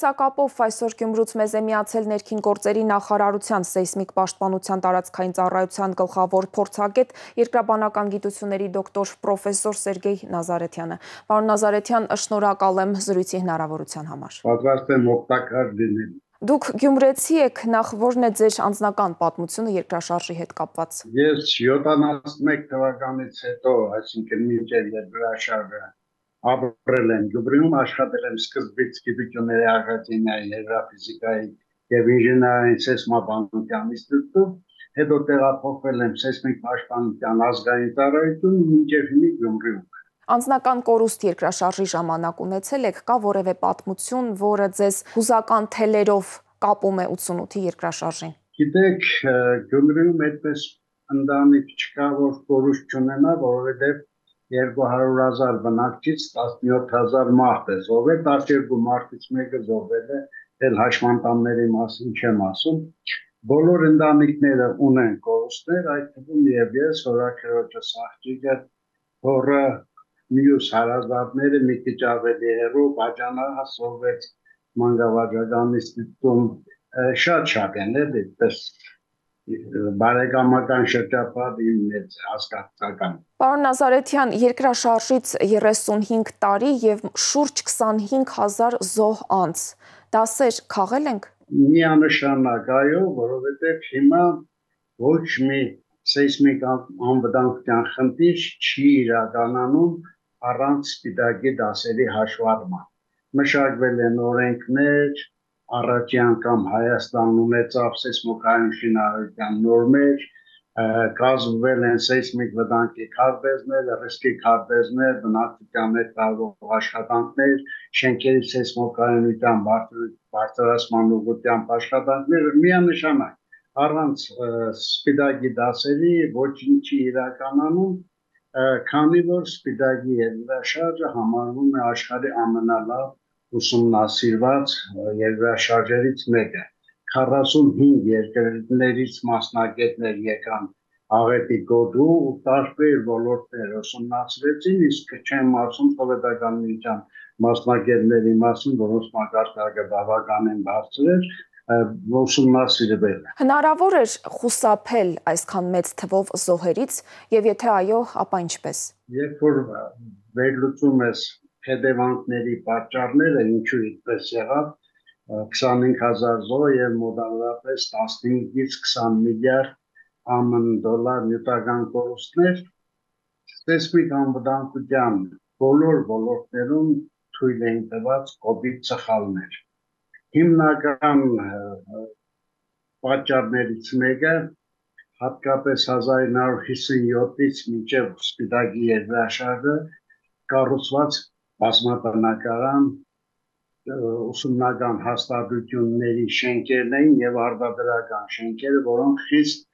տեսակապով այսօր Գյումրուց մեզ է միացել ներքին գործերի նախարարության սեյսմիկ պաշտպանության տարածքային ծառայության գլխավոր փորձագետ երկրաբանական գիտությունների դոկտոր պրոֆեսոր Սերգեյ Նազարեթյանը։ Պարոն Նազարեթյան, շնորհակալ եմ զրույցի հնարավորության համար։ Պատրաստ եմ օգտակար լինել։ Դուք Գյումրեցի եք, նախ որն է ձեր անձնական պատմությունը երկրաշարժի հետ կապված։ Ես 71 թվականից հետո, այսինքն մինչև երկրաշարժը ապրել եմ Գյումրիում, աշխատել եմ սկզբից գիտությունների ակադեմիայի երրաֆիզիկայի եւ ինժեներային սեյսմաբանության ինստիտուտում, հետո տեղափոխվել եմ սեյսմիկ պաշտպանության ազգային ծառայություն, մինչև հիմա Գյումրիում։ Անձնական կորուստ երկրաշարժի ժամանակ ունեցել եք կա որևէ պատմություն, որը ձեզ հուզական թելերով կապում է 88-ի երկրաշարժին։ Գիտեք, Գյումրիում այդպես ընտանիք չկա, որ կորուստ չունենա, որովհետև 200.000 բնակչից 17000 մարդ է զոհվել, 12 մարդից մեկը զոհվել է, էլ հաշմանդամների մասին չեմ ասում։ Բոլոր ընտանիքները ունեն կորուստներ, այդ թվում եւ ես հորաքրոջը սաղջիկը, հորը մյուս հարազատները մի քիչ ավելի հեռու բաժանահա սովետ մանգավաճական ինստիտուտում շատ-շատ են էլի, պես բարեկամական շրջապատ իմ մեծ հասկացական։ Պարոն Նազարեթյան, երկրաշարժից 35 տարի եւ շուրջ 25000 զոհ անց։ Դասեր քաղել ենք։ Միանշանակ այո, որովհետեւ հիմա ոչ մի սեյսմիկ անվտանգության խնդիր չի իրականանում առանց սպիտակի դասերի հաշվառման։ Մշակվել են օրենքներ, առաջի անգամ Հայաստանն ունեցավ սեյսմոկային շինարարության նորմեր, կազմվել են սեյսմիկ վտանգի քարտեզներ, ռիսկի քարտեզներ, բնակչության հետ տարվող աշխատանքներ, շենքերի սեյսմոկայունության բարձրացման ուղղությամբ աշխատանքներ միանշանակ առանց սպիտակի դասերի ոչինչի իրականանում քանի որ սպիտակի երաշարժը համարվում է աշխարհի ամենալավ ուսումնասիրված երկրաշարժերից մեկը 45 երկրներից մասնագետներ եկան աղետի գոտու ու տարբեր ոլորտներ ուսումնասիրեցին, իսկ չեմ ասում սովետական միության մասնագետների մասին, որոնց մակարդակը բավականին բարձր էր, ուսումնասիրվել։ Հնարավոր էր խուսափել այսքան մեծ թվով զոհերից եւ եթե այո, ապա ինչպես։ Երբ որ վերլուծում ես հետևանքների պատճառները ինչու այդպես եղավ 25000 զոհ եւ մոտավորապես 15-ից 20 միլիարդ ԱՄՆ դոլար նյութական կորուստներ սպեսიფik անվտանգության բոլոր ոլորտներում թույլ էին տված կոպիտ սխալներ հիմնական պատճառներից մեկը հատկապես 1957-ից մինչև սպիտակի երկրաշարժը կառուցված բազմաբնակարան ուսումնական հաստատությունների շենքերն էին եւ արտադրական շենքերը, որոնք խիստ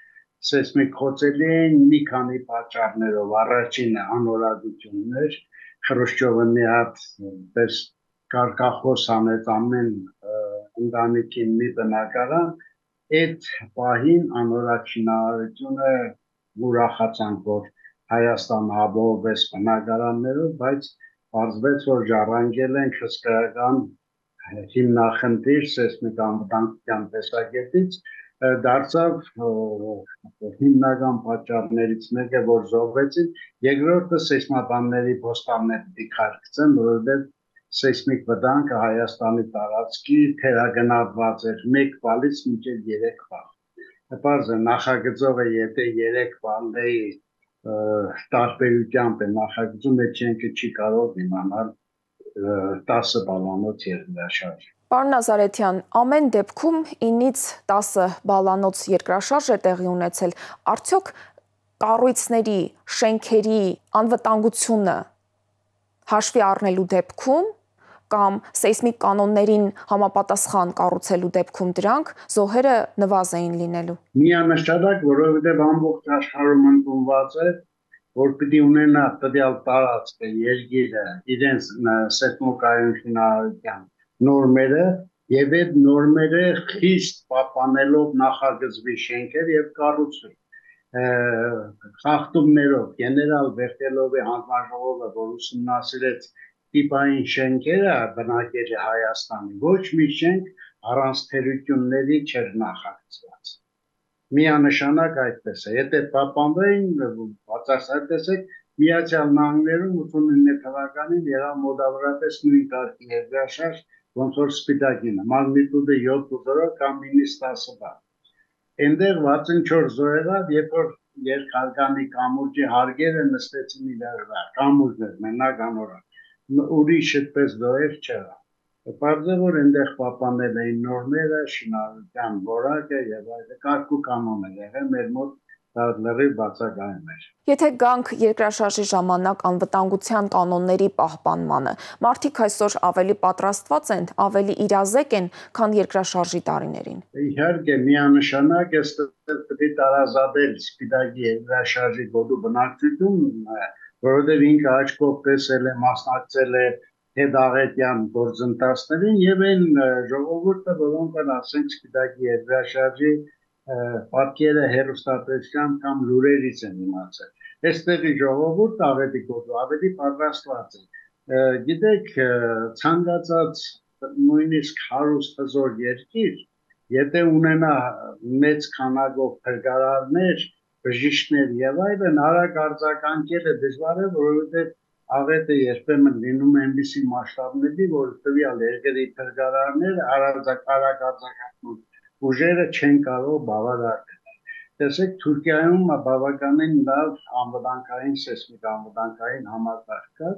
սեյսմիկ խոցելի էին մի քանի պատճառներով։ Առաջինը անորագություններ, Խրուշչովը մի հատ պես կարկախոս անեց ամեն ընտանիքին մի բնակարան, այդ պահին անորաչինարությունը ուրախացանք, որ Հայաստան աբովես բնակարաններով, բայց Պարզվեց, որ ժառանգել են հսկայական հիմնախնդիր սեյսմիկ անվտանգության տեսակետից դարձավ հիմնական պատճառներից մեկը, որ զոհվեցին, երկրորդը սեյսմաբանների ոստաններ դիքարկցեն, որովհետև սեյսմիկ վտանգը Հայաստանի տարածքի թերագնահատված էր 1 բալից մինչև 3 բալ։ Պարզ է նախագծողը եթե 3 բալների տարբերությամբ է նախագծում, այդ չենքը չի կարող իմանալ 10 բալանոց երկրաշարժ։ Պարոն Նազարեթյան, ամեն դեպքում 9-ից 10 բալանոց երկրաշարժ է տեղի ունեցել։ Արդյոք կառույցների, շենքերի անվտանգությունը հաշվի առնելու դեպքում կամ սեյսմիկ կանոններին համապատասխան կառուցելու դեպքում դրանք զոհերը նվազային լինելու։ Միանշանակ, որովհետև ամբողջ աշխարհում ընդունված է, որ պիտի ունենա տվյալ տարածքը երկիրը իրենց սեյսմոկայուն շինարարության նորմերը եւ այդ նորմերը խիստ պահպանելով նախագծվի շենքեր եւ կառուցվի խախտումներով գեներալ Վերտելովի հանձնաժողովը որ ուսումնասիրեց տիպային շենքերը բնակելի Հայաստանի ոչ մի շենք առանց թերությունների չէր նախագծված միանշանակ այդպես է եթե պապանվեին բացարձակ տեսեք Միացյալ Նահանգներում 89 թվականին եղավ մոտավորապես նույն կարգի երկրաշարժ ոնց որ սպիտակինը մագնիտուդը 7.0 կամ մինուս 10 բան այնտեղ 64 զոհերով երբ որ երկհարկանի կամուրջի հարգերը նստեցին իրար վրա կամուրջներ մենակ անորակ ուրիշ այդպես զոհեր չեղավ Պարզը որ այնտեղ պապանել էին նորմերը, շինարարության որակը եւ այլը կարգ ու կանոն է եղել մեր մոտ լրիվ բացակայում էր։ Եթե գանք երկրաշարժի ժամանակ անվտանգության կանոնների պահպանմանը, մարդիկ այսօր ավելի պատրաստված են, ավելի իրազեկ են, քան երկրաշարժի տարիներին։ Իհարկե, միանշանակ է պետք է տարազատել սպիտակի երկրաշարժի գոտու բնակչություն, որովհետև ինքը աչքով տեսել է, մասնակցել է հետաղետյան գործընթացներին եւ այն ժողովուրդը, որոնք են ասենք սպիտակի երկրաշարժի պատկերը հերոստատեսական կամ լուրերից են իմացել։ Այստեղի ժողովուրդը ավելի գոտու, ավելի պատրաստված է։ Գիտեք, ցանկացած նույնիսկ հարուստ հզոր երկիր, եթե ունենա մեծ քանակով փրկարարներ, բժիշկներ եւ այլն, արագ արձագանքելը դժվար է, որովհետեւ աղետը երբեմն լինում է այնպիսի մասշտաբների, որ տվյալ երկրի փրկարարները արարածակարակացակացնում ուժերը չեն կարող բավարար Տեսեք Թուրքիայում բավականին լավ անվտանգային սեյսմիկ անվտանգային համակարգ կա։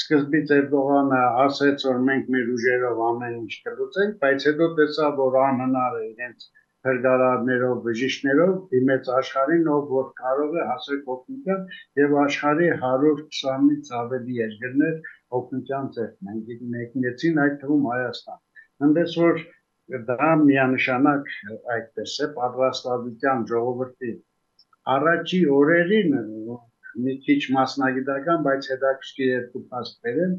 Սկզբից Էրդողանը ասաց, որ մենք մեր ուժերով ամեն ինչ կլուծենք, բայց հետո տեսավ, որ անհնար է իրենց փրկարարներով, բժիշկներով դիմեց աշխարհին, ով որ կարող է հասել օգնության եւ աշխարհի 120-ից ավելի երկրներ օգնության ձեռք մեկնեցին այդ թվում Հայաստան։ Այնպես որ դա միանշանակ այդպես է պատրաստվածության ժողովրդի առաջի օրերին մի քիչ մասնագիտական, բայց հետաքրքիր երկու փաստ բերեմ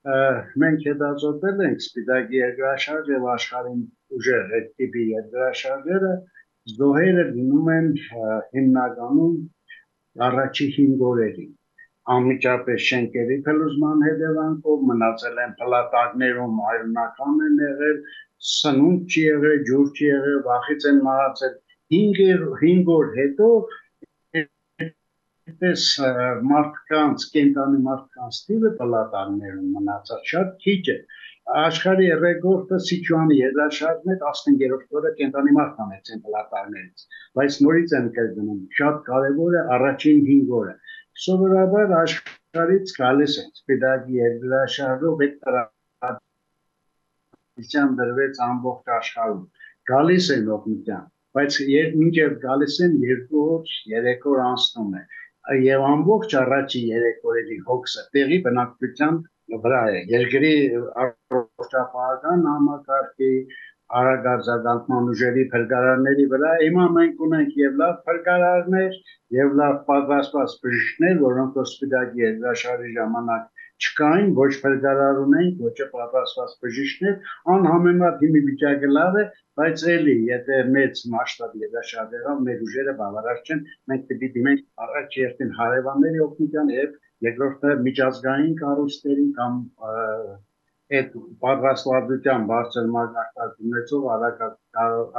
մենք հետազոտել ենք սպիտակի երկրաշարժ եւ աշխարհին ուժեր այդ տիպի երկրաշարժերը զոհերը լինում են հիմնականում առաջի 5 օրերին անմիջապես շենքերի փլուզման հետևանքով մնացել են փլատակներում այլնական են եղել սնունդ չի եղել ջուր չի եղել վախից են մահացել 5 5 օր հետո այդպես մարդկանց կենտանի մարդկանց թիվը փլատակներում մնացած շատ քիչ է աշխարհի ռեկորդը Սիչուանի եզրաշարժն է 15-րդ օրը կենտանի մարդ անեցին պլատարներից բայց նորից են կրկնում շատ կարևոր է առաջին 5 օրը սովորաբար աշխարհից գալիս են սպիտակի եզրաշարժով այդ տրադիցիան դրվեց ամբողջ աշխարհում գալիս են օգնության բայց մինչև գալիս են 2 օր 3 օր անցնում է եւ ամբողջ առաջի 3 օրերի հոգսը տեղի բնակչության վրա է. Երկրի առողջապահական համակարգի արագարձագանքման ուժերի փրկարարների վրա հիմա մենք ունենք եւ լավ փրկարարներ եւ լավ պատրաստված բժիշկներ որոնք հոսպիտալի երկրաշարժի ժամանակ չկային ոչ փրկարար ունենք ոչ պատրաստված բժիշկներ անհամեմատ հիմի վիճակը լավ է բայց էլի եթե մեծ մասշտաբ երկրաշարժերով մեր ուժերը բավարար չեն մենք է դիմենք առաջ երթին հարևանների օգնության եւ երկրորդը միջազգային կառույցների կամ այդ պատրաստվածության բարձր մակարդակ ունեցող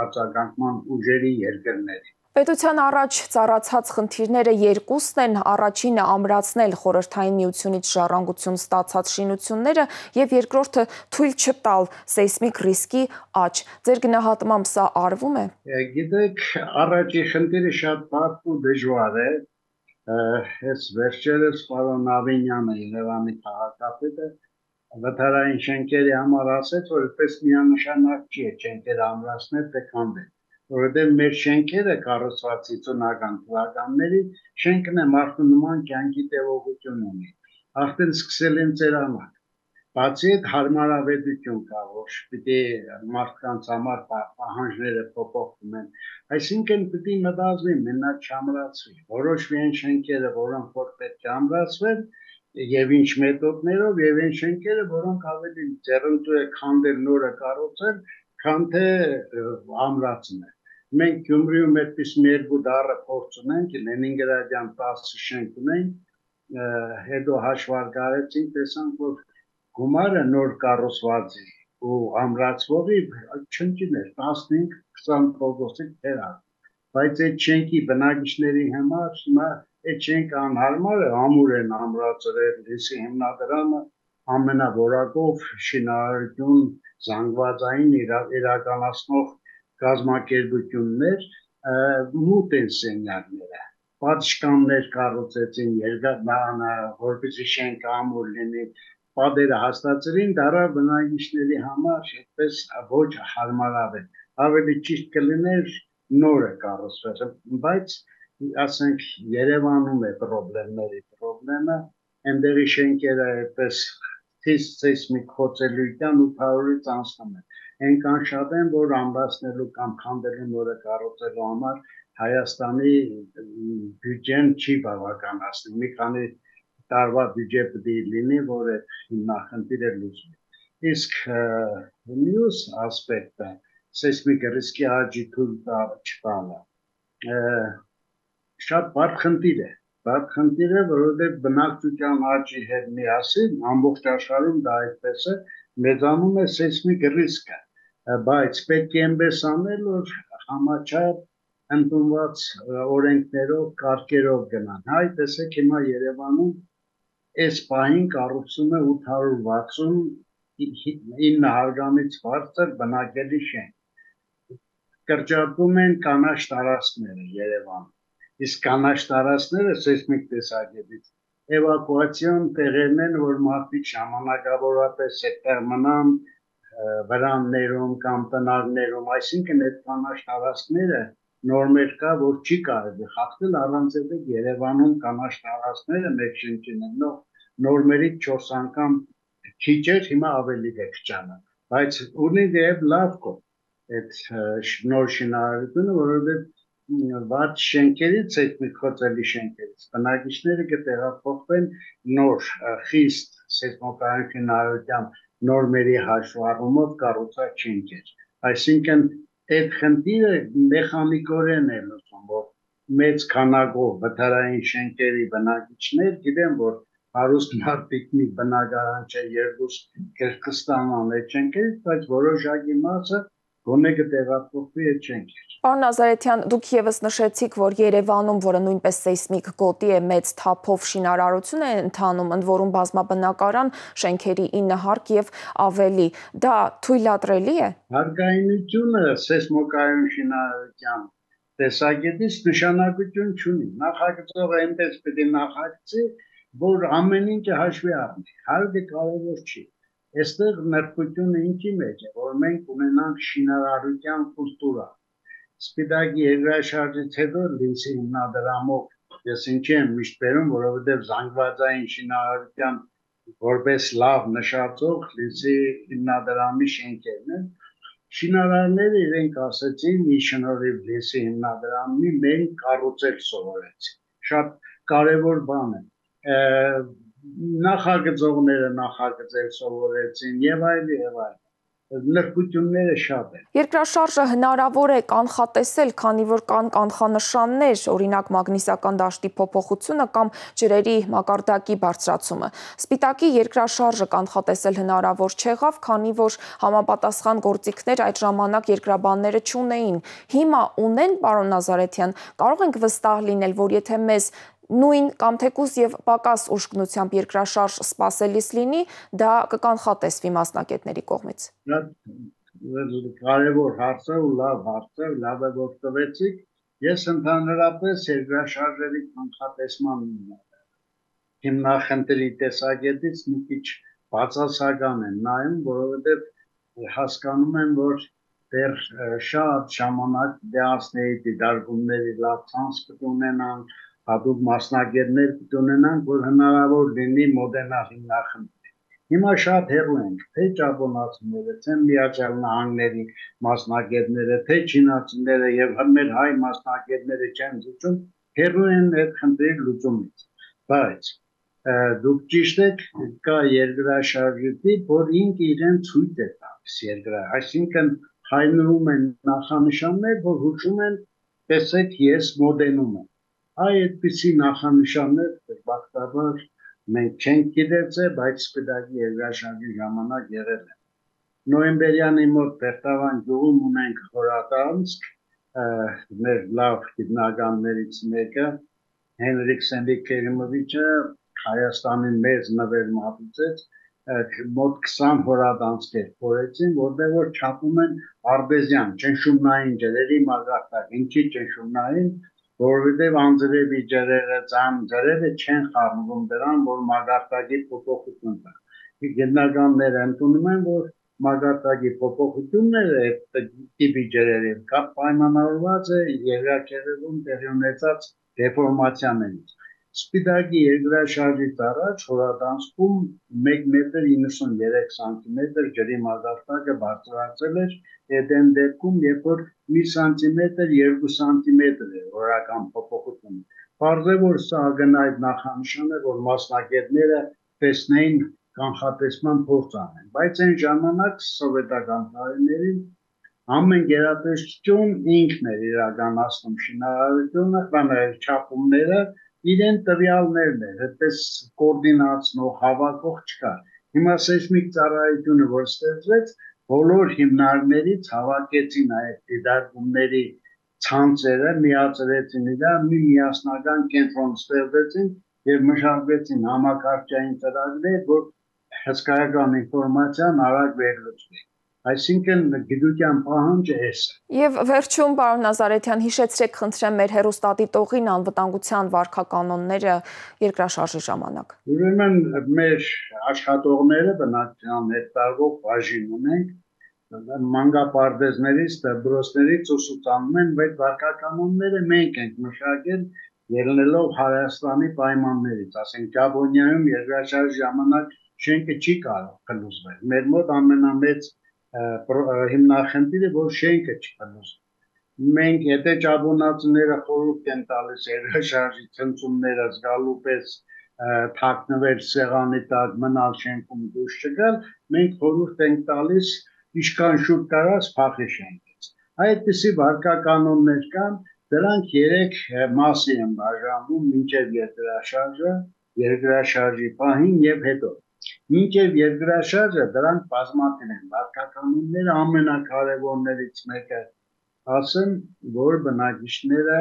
արձագանքման ուժերի երկրների Պետության առաջ ծառացած խնդիրները երկուսն են, առաջինը ամրացնել խորհրդային միությունից ժառանգություն ստացած շինությունները եւ երկրորդը թույլ չտալ սեյսմիկ ռիսկի աճ։ Ձեր գնահատմամբ սա արվում է։ Գիտեք, առաջի խնդիրը շատ բարդ ու դժվար է, Այս վերջերս պարոն Ավինյանը Երևանի քաղաքապետը վթարային շենքերի համար ասեց, որ այդպես միանշանակ չի շենքերը ամրացնել թե քանդել, որովհետև մեր շենքերը կառուցված 50-ական թվականների շենքն է մարդու նման կյանքի տևողություն ունի։ Արդեն սկսել են ծերանալ Բացի այդ հարմարավետություն կա, որ պիտի մարդկանց համար պահանջները փոփոխվում են։ Այսինքն պիտի մտածվի մենակ չամրացվի։ Որոշվի այն շենքերը, որոնք որ պետք է ամրացվեն, եւ ինչ մեթոդներով եւ այն շենքերը, որոնք ավելի ձեռնտու է քանդել նորը կառուցել, քան թե ամրացնել։ Մենք Գյումրիում այդպես երկու դարը փորձ ունենք, Լենինգրադյան 10 շենք ունենք, հետո հաշվարկարեցինք, տեսանք, որ գումարը նոր կառուցվածի ու ամրացվողի չընկիներ 15-20%-ից թերա բայց այդ չենքի բնակիչների համար հիմա այդ չենք անհարմար է ամուր են ամրացրել լիսի հիմնադրամը ամենավորակով շինարարություն զանգվածային իրականացնող կազմակերպություններ մուտ են սենյակները պատշկաններ կառուցեցին երկարնանը որպեսզի շենքը ամուր լինի պատերը հաստատեցին դարա բնակիչների համար այդպես ոչ հարմարավետ ավելի ճիշտ կլիներ նորը կառուցվել բայց ասենք Երևանում է խնդիրների խնդրեմը այնտեղի շենքերը այդպես սեյսմիկ խոցելիության 800-ից անցնում են այնքան շատ են, որ ամրացնելու կամ քանդելու նորը կառուցելու համար Հայաստանի բյուջեն չի բավականացնի։ Մի քանի տարվա բյուջե պետք է լինի, որ այդ հիմնախնդիրը լուծվի։ Իսկ մյուս ասպեկտը սեյսմիկ ռիսկի աճի թույլ չտալը շատ բարդ խնդիր է Բայց խնդիրը, որովհետև բնակչության աճի հետ միասին ամբողջ աշխարհում դա այդպես է, մեծանում է սեյսմիկ ռիսկը բայց պետք է այնպես անել, որ համաչափ ընդունված օրենքներով, կարգերով գնան։ Հայ տեսեք հիմա Երևանում այս պահին կառուցում է 860 900-ից բարձր բնակելի շենք։ Կրճատում են կանաչ տարածքները Երևանում։ Իսկ կանաչ տարածքները սեյսմիկ տեսակետից էվակուացիոն տեղերն են, որ մարդիկ ժամանակավորապես այդտեղ մնան, վրաններում կամ տնարներում, այսինքն այդ կանաչ տարածքները նորմեր կա, որ չի կարելի խախտել առանց այդ Երևանում կանաչ տարածքները մեկ շենքին նորմերից 4 անգամ քիչ էր, հիմա ավելի է քչանը, բայց ունի դեպ լավ կո այդ նոր շինարարությունը, որովհետև վատ շենքերից այդ մի խոցելի շենքերից բնակիչները կտեղափոխվեն նոր խիստ սեյսմոկայուն շինարարությամբ նորմերի հաշվառումով կառուցած չինքեր։ Այսինքն այդ խնդիրը մեխանիկորեն է լուծում, որ մեծ քանակով վթարային շենքերի բնակիչներ գիտեն, որ հարուստ մարդիկ մի բնակարան չէ երկուս Կրկստանան այդ շենքերից, բայց որոշակի մասը գոնե կտեղափոխվի այդ շենքեր։ Պարոն Նազարեթյան, դուք եւս նշեցիք, որ Երևանում, որը նույնպես սեյսմիկ գոտի է, մեծ թափով շինարարություն է ընթանում, ընդ որում բազմաբնակարան շենքերի 9 հարկ եւ ավելի։ Դա թույլատրելի է։ Հարկայինությունը սեյսմոկայուն շինարարության տեսակետից նշանակություն չունի։ Նախագծողը այնպես պետք է նախագծի, որ ամեն ինչը հաշվի առնի։ Հարցը կարևոր չի Այստեղ նրբությունը ինչի մեջ է, որ մենք ունենանք շինարարության կուլտուրա։ Սպիտակի երկրաշարժից հետո լինսի հիմնադրամով ես ինչի եմ միշտ բերում, որովհետև զանգվածային շինարարության որպես լավ նշածող լինսի հիմնադրամի շենքերն են շինարարները իրենք ասացին մի շնորհիվ լեսի հիմնադրամի մենք կառուցել սովորեցին շատ կարևոր բան է նախագծողները նախագծել սովորեցին եւ այլ եւ այլ նրբությունները շատ են։ Երկրաշարժը հնարավոր է կանխատեսել, քանի որ կան կանխանշաններ, օրինակ մագնիսական դաշտի փոփոխությունը կամ ջրերի մակարդակի բարձրացումը։ Սպիտակի երկրաշարժը կանխատեսել հնարավոր չեղավ, քանի որ համապատասխան գործիքներ այդ ժամանակ երկրաբանները չունեին։ Հիմա ունեն, պարոն Նազարեթյան, կարող ենք վստահ լինել, որ եթե մեզ նույն կամ թեկուզ եւ պակաս ուշգնությամբ երկրաշարժ սпасելիս լինի, դա կկանխատեսվի մասնակետների կողմից։ Կարևոր հարց է ու լավ հարց է, լավ է որ տվեցիք։ Ես ընդհանրապես երկրաշարժերի կանխատեսման հիմնախնդրի տեսակետից մի քիչ բացասական են նայում, որովհետև հասկանում եմ, որ դեռ շատ ժամանակ դեասների դիտարկումների լավ ցանց կունենանք, հատուկ մասնագետներ ունենանք, որ հնարավոր լինի մոդենալ հիմնախնդրի։ Հիմա շատ հեռու ենք, թե ճապոնացիները, թե միացյալ նահանգների մասնագետները, թե չինացիները եւ մեր հայ մասնագետները չեն զուջում, հեռու են այդ խնդրի լուծումից։ Բայց դուք ճիշտ եք, կա երկրաշարժի, որ ինք իրեն ցույց է տալիս երկրա, այսինքն հայնվում են նախանշաններ, որ հուշում են, տեսեք, ես մոդենում եմ Այ այդպիսի նախանշաններ բախտաբար մենք չենք գիտեցել, բայց սպիտակի երկրաշարժի ժամանակ եղել է։ Նոյեմբերյանի մոտ Պերտավան գյուղում ունենք խորատանցք, մեր լավ գիտնականներից մեկը Հենրիկ Սենդիկ Կերիմովիչը Հայաստանի մեծ նվեր մատուցեց մոտ 20 հորադանցեր փորեցին, որտեղ որ չափում են արբեզյան, ճնշումնային ջրերի մագարտակ, ինչի ճնշումնային, որովհետև անձրևի ջրերը, ծամ ջրերը չեն խառնվում դրան, որ մագարտակի փոփոխություն կա։ Գիտնականները ընդունում են, որ մագարտակի փոփոխությունները տիպի ջրերի կապ պայմանավորված է երկրաչերևում տեղի ունեցած դեֆորմացիաներից Սպիտակի երկրաշարժից առաջ հորադանսքում 1 մետր 93 սանտիմետր ջրի մագարտակը բարձրացել էր, այդեն դեպքում երբ որ 1 սանտիմետր 2 սանտիմետր է օրական փոփոխությունը։ Պարզե որ սա ագնայդ նախանշան է, որ մասնակետները տեսնեին կանխատեսման փորձ անեն, բայց այն ժամանակ սովետական տարիներին ամեն գերատեսչություն ինքն էր իրականացնում շինարարությունը, բաներ չափումները իրեն տվյալներն էր, այդպես կոորդինացնող, հավաքող չկար։ Հիմա սեյսմիկ ծառայությունը, որ ստեղծվեց, բոլոր հիմնարկներից հավաքեցին այդ դիտարկումների ցանցերը, միացրեցին իրար, մի միասնական կենտրոն ստեղծեցին եւ մշակվեցին համակարգչային ծրագրեր, որ հսկայական ինֆորմացիան արագ վերլուծվի։ Այսինքն գիտության պահանջը էս է։ Եվ վերջում պարոն Նազարեթյան հիշեցրեք խնդրեմ մեր հերոստատի տողին անվտանգության վարկականոնները երկրաշարժի ժամանակ։ Ուրեմն մեր աշխատողները բնակչության հետ տարվող բաժին ունենք մանգապարտեզներից, դբրոցներից ուսուցանում են, բայց վարկականոնները մենք ենք մշակել ելնելով Հայաստանի պայմաններից, ասենք Ճապոնիայում երկրաշարժի ժամանակ շենքը չի կարող կլուզվել։ Մեր մոտ ամենամեծ հիմնախնդիրը, որ շենքը չկնոս։ Մենք եթե ճաբոնացիները խորհուրդ են տալիս երաշարժի ցնցումները զգալու պես թաքնվել սեղանի տակ մնալ շենքում դուրս չգալ, մենք խորհուրդ ենք տալիս ինչքան շուտ կարաս փախի շենքից։ Այդպիսի վարկականոններ կան, դրանք երեք մասի են բաժանվում մինչև երկրաշարժը, երկրաշարժի պահին եւ հետո։ Մինչև երկրաշարժը դրանք բազմաթիվ են։ Վարկականունները ամենակարևորներից մեկը ասեմ, որ բնակիչները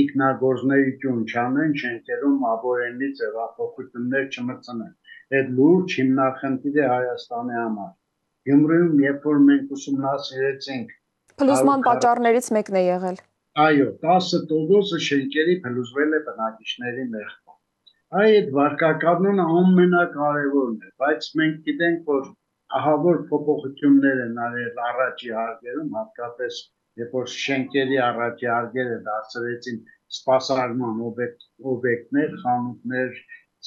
ինքնագործնեություն չանեն, շենքերում աբորենի ձևափոխություններ չմտցնեն։ Այդ լուրջ հիմնախնդիր է Հայաստանի համար։ Գյումրիում երբ որ մենք ուսումնասիրեցինք Փլուզման պատճառներից մեկն է եղել։ Այո, 10% շենքերի փլուզվել է բնակիչների մեղք այդ վարկականոնը ամենակարևորն է, բայց մենք գիտենք, որ ահավոր փոփոխություններ են արել առաջի հարկերում, հատկապես երբ որ շենքերի առաջի հարկերը դարձրեցին սպասարկման օբյեկտ, օբյեկտներ, խանութներ,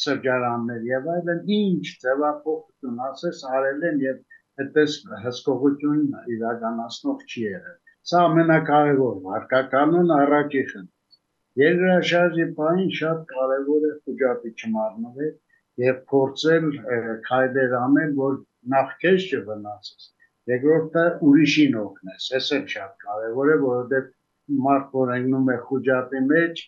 սրճարաններ եւ այլն, ինչ ձևափոխություն ասես արել են եւ այդպես հսկողություն իրականացնող չի եղել։ Սա ամենակարևորն, հարկականոն առաջի խնդիր Երկրաշարժի պահին շատ կարևոր է խոճապի չմառնվել եւ փորձել քայլեր անել, որ նախ քեզ չվնասես։ Երկրորդը ուրիշին օգնես։ Էս էլ շատ կարևոր է, որովհետեւ մարդ որ ընկնում է խոճապի մեջ,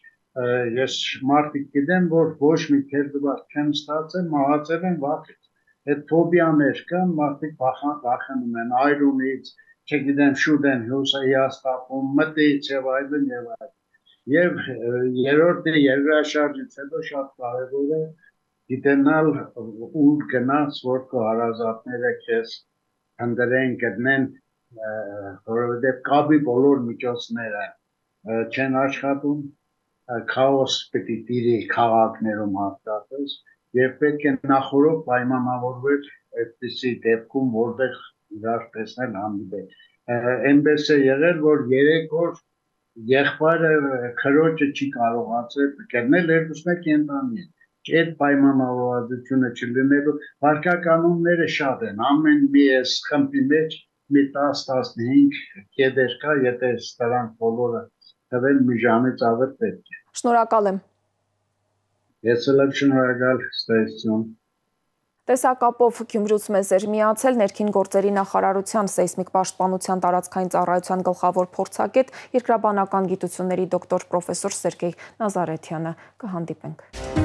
ես մարդիկ գիտեմ, որ ոչ մի քերդված չեն ստացել, մահացել են վախից։ Այդ ֆոբիաներ կան, մարդիկ վախանում են այրունից, չգիտեմ, շուտ են հյուսահիաստապում, մտից եւ այլն եւ այլն Եվ երրորդը երկրաշարժից հետո շատ կարևոր է գիտենալ ուր գնաց, որ քո հարազատները քեզ հնդրեն գտնեն, որովհետև կապի բոլոր միջոցները չեն աշխատում, քաոս է տիրի քաղաքներում հատկապես եւ պետք է նախորդ պայմանավորվել այդպիսի դեպքում, որտեղ իրար տեսնել հանդիպել։ Այնպես է եղել, որ 3 օր եղբայրը քրոջը չի կարողացել կերնել երկուսն է կենտանի են այդ պայմանավորվածությունը չլինելու վարկականոնները շատ են ամեն մի էս խմբի մեջ մի 10-15 կեդեր կա եթե դրանք բոլորը թվել մի ժամից ավել պետք է շնորհակալ եմ ես էլ շնորհակալ ստեղծություն Տեսակապով Գյումրուց մեզ էր միացել ներքին գործերի նախարարության սեյսմիկ պաշտպանության տարածքային ծառայության գլխավոր փորձագետ երկրաբանական գիտությունների դոկտոր պրոֆեսոր Սերգեյ Նազարեթյանը։ Կհանդիպենք։